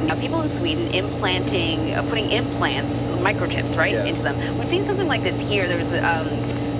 the people in Sweden implanting, uh, putting implants, microchips, right, Yes. into them. We've seen something like this here. There's um,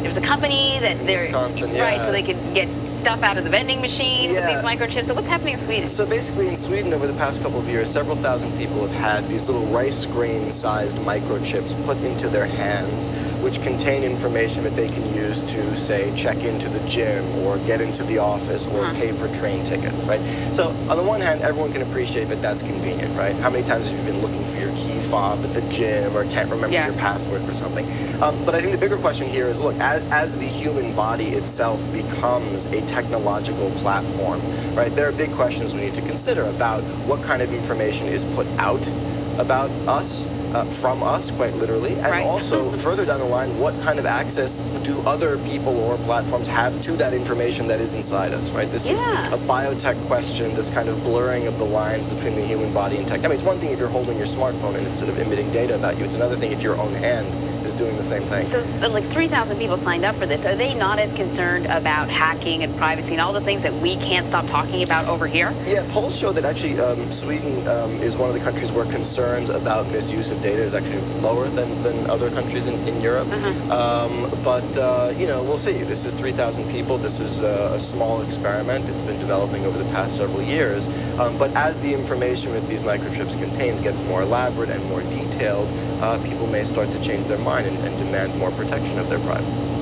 there was a company that they're Wisconsin, right, so they could get stuff out of the vending machine with Yeah. these microchips. So what's happening in Sweden? So basically, in Sweden, over the past couple of years, several thousand people have had these little rice grain-sized microchips put into their hands, which contain information that they can use to, say, check into the gym or get into the office or Huh. pay for train tickets, right? So on the one hand, everyone can appreciate that that's convenient, right? How many times have you been looking for your key fob at the gym or can't remember Yeah. your password for something? Um, but I think the bigger question here is, look, as, as the human body itself becomes a technological platform, right? There are big questions we need to consider about what kind of information is put out about us, uh, from us, quite literally, and Right. also further down the line, what kind of access do other people or platforms have to that information that is inside us, right? This is a biotech question, this kind of blurring of the lines between the human body and tech. I mean, it's one thing if you're holding your smartphone and it's sort of emitting data about you. It's another thing if your own hand is doing the same thing. So, like 3,000 people signed up for this. Are they not as concerned about hacking and privacy and all the things that we can't stop talking about over here? Yeah, polls show that actually um, Sweden um, is one of the countries where concerns about misuse of data is actually lower than, than other countries in, in Europe. Um, but, uh, you know, we'll see. This is 3,000 people. This is a, a small experiment. It's been developing over the past several years. Um, but as the information that these microchips contains gets more elaborate and more detailed, uh, people may start to change their mind and, and demand more protection of their privacy.